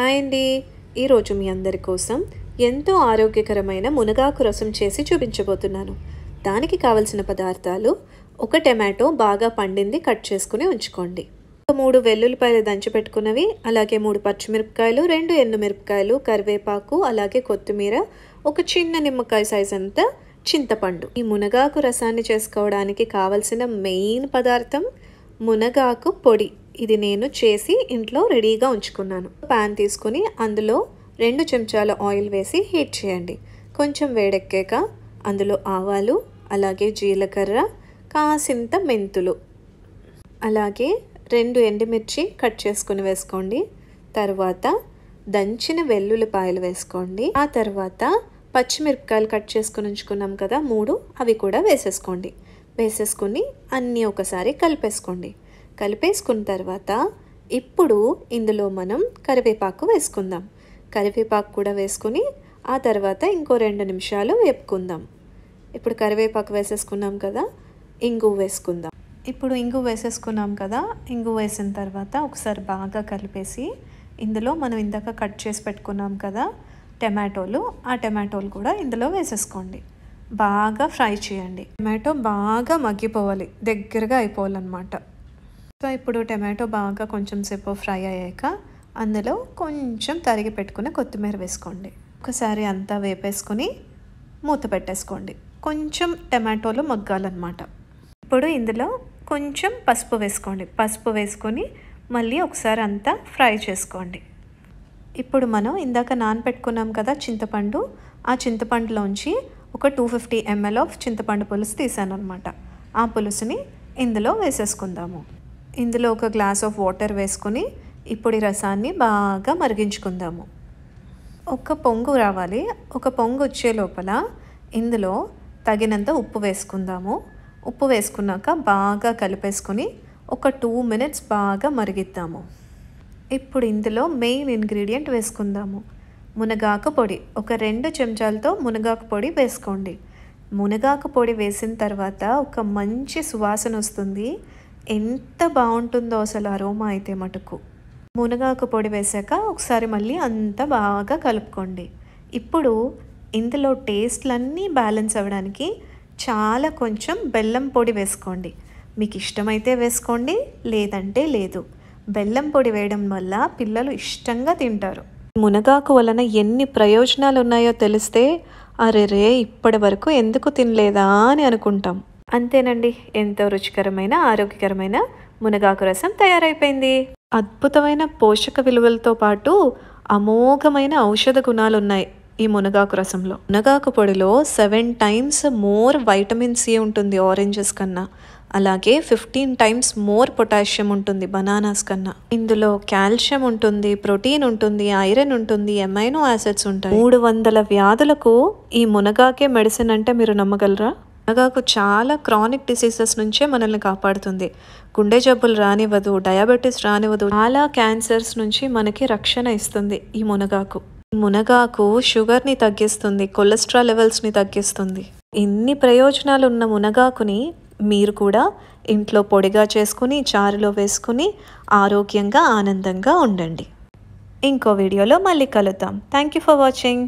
Hi అండి. ఈరోజు మీ అందరి కోసం ఎంతో ఆరోగ్యకరమైన మునగాకు రసం చేసి చూపించబోతున్నాను. దానికి కావలసిన పదార్థాలు ఒక టమాటో బాగా పండింది కట్ చేసుకుని ఉంచుకోండి. ఒక మూడు వెల్లుల్లిపాయలు దంచి పెట్టుకున్నవి అలాగే మూడు పచ్చిమిరపకాయలు రెండు ఎండుమిరపకాయలు కరివేపాకు అలాగే కొత్తిమీర ఒక చిన్న నిమ్మకాయ సైజ్ అంతా చింతపండు. ఈ మునగాకు రసాన్ని చేసుకోవడానికి కావలసిన మెయిన్ పదార్థం మునగాకు పొడి. ఇది నేను చేసి ఇంట్లో రెడీగా ఉంచుకున్నాను. ప్యాన్ తీసుకుని అందులో రెండు చెంచాల ఆయిల్ వేసి హీట్ చేయండి. కొంచెం వేడెక్కాక అందులో ఆవాలు అలాగే జీలకర్ర కాసింత మెంతులు. అలాగే రెండు ఎండుమిర్చి కట్ చేసుకుని వేసుకోండి. తర్వాత దంచిన వెల్లుల్లిపాయలు వేసుకోండి. ఆ తర్వాత పచ్చిమిరపకాయలు కట్ చేసుకుని ఉంచుకున్నాం కదా మూడు అవి కూడా వేసేసుకోండి. వేసేసుకుని అన్నీ ఒకసారి కలిపేసుకోండి. కలిపేసుకున్న తర్వాత ఇప్పుడు ఇందులో మనం కరివేపాకు వేసుకుందాం. కరివేపాకు కూడా వేసుకుని ఆ తర్వాత ఇంకో రెండు నిమిషాలు వేపుకుందాం. ఇప్పుడు కరివేపాకు వేసేసుకున్నాం కదా ఇంగు వేసుకుందాం. ఇప్పుడు ఇంగు వేసేసుకున్నాం కదా ఇంగు వేసిన తర్వాత ఒకసారి బాగా కలిపేసి ఇందులో మనం ఇందాక కట్ చేసి పెట్టుకున్నాం కదా టమాటోలు ఆ టమాటోలు కూడా ఇందులో వేసేసుకోండి. బాగా ఫ్రై చేయండి. టమాటో బాగా మగ్గిపోవాలి దగ్గరగా అయిపోవాలన్నమాట. సో ఇప్పుడు టమాటో బాగా కొంచెం సేపు ఫ్రై అయ్యాక అందులో కొంచెం తరిగి పెట్టుకున్న కొత్తిమీర వేసుకోండి. ఒకసారి అంతా వేపేసుకొని మూత పెట్టేసుకోండి. కొంచెం టమాటోలు మగ్గాలన్నమాట. ఇప్పుడు ఇందులో కొంచెం పసుపు వేసుకోండి. పసుపు వేసుకొని మళ్ళీ ఒకసారి అంతా ఫ్రై చేసుకోండి. ఇప్పుడు మనం ఇందాక నానపెట్టుకున్నాం కదా చింతపండు ఆ చింతపండులోంచి ఒక టూ ఫిఫ్టీ ఎంఎల్ ఆఫ్ చింతపండు పులుసు తీసాను అనమాట ఆ పులుసుని ఇందులో వేసేసుకుందాము. ఇందులో ఒక గ్లాస్ ఆఫ్ వాటర్ వేసుకొని ఇప్పుడు ఈ రసాన్ని బాగా మరిగించుకుందాము. ఒక పొంగు రావాలి. ఒక పొంగు వచ్చే లోపల ఇందులో తగినంత ఉప్పు వేసుకుందాము. ఉప్పు వేసుకున్నాక బాగా కలిపేసుకుని ఒక టూ మినిట్స్ బాగా మరిగిద్దాము. ఇప్పుడు ఇందులో మెయిన్ ఇంగ్రీడియంట్ వేసుకుందాము. మునగాకు పొడి. ఒక రెండు చెంచాలతో మునగాకు పొడి వేసుకోండి. మునగాకు పొడి వేసిన తర్వాత ఒక మంచి సువాసన వస్తుంది. ఎంత బాగుంటుందో అసలు అరోమా అయితే మటుకు. మునగాకు పొడి వేసాక ఒకసారి మళ్ళీ అంతా బాగా కలుపుకోండి. ఇప్పుడు ఇందులో టేస్ట్లన్నీ బ్యాలెన్స్ అవ్వడానికి చాలా కొంచెం బెల్లం పొడి వేసుకోండి. మీకు ఇష్టమైతే వేసుకోండి లేదంటే లేదు. బెల్లం పొడి వేయడం వల్ల పిల్లలు ఇష్టంగా తింటారు. మునగాకు వలన ఎన్ని ప్రయోజనాలు ఉన్నాయో తెలిస్తే అరే రే ఇప్పటి వరకు ఎందుకు తినలేదా అని అనుకుంటాం. అంతేనండి. ఎంతో రుచికరమైన ఆరోగ్యకరమైన మునగాకు రసం తయారైపోయింది. అద్భుతమైన పోషక విలువలతో పాటు అమోఘమైన ఔషధ గుణాలు ఉన్నాయి ఈ మునగాకు రసంలో. మునగాకు పొడిలో seven times more vitamin C ఉంటుంది ఆరెంజెస్ కన్నా. అలాగే ఫిఫ్టీన్ టైమ్స్ మోర్ పొటాషియం ఉంటుంది బనానాస్ కన్నా. ఇందులో కాల్షియం ఉంటుంది ప్రోటీన్ ఉంటుంది ఐరన్ ఉంటుంది ఎమైనో యాసిడ్స్ ఉంటాయి. మూడు వందల వ్యాధులకు ఈ మునగాకే మెడిసిన్ అంటే మీరు నమ్మగలరా? మునగాకు చాలా క్రానిక్ డిసీజెస్ నుంచే మనల్ని కాపాడుతుంది. గుండె జబ్బులు రానివ్వదు డయాబెటీస్ రానివ్వదు చాలా క్యాన్సర్స్ నుంచి మనకి రక్షణ ఇస్తుంది ఈ మునగాకు. మునగాకు షుగర్ని తగ్గిస్తుంది కొలెస్ట్రాల్ లెవెల్స్ని తగ్గిస్తుంది. ఇన్ని ప్రయోజనాలు ఉన్న మునగాకుని మీరు కూడా ఇంట్లో పొడిగా చేసుకుని చారులో వేసుకుని ఆరోగ్యంగా ఆనందంగా ఉండండి. ఇంకో వీడియోలో మళ్ళీ కలుద్దాం. Thank you for watching